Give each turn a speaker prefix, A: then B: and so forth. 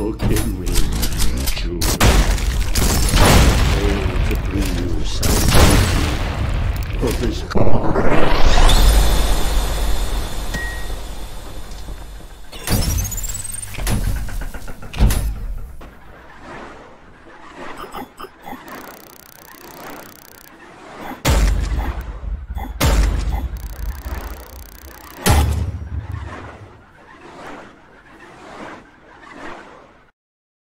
A: Forgive me, Jude. Failed to bring you salvation for this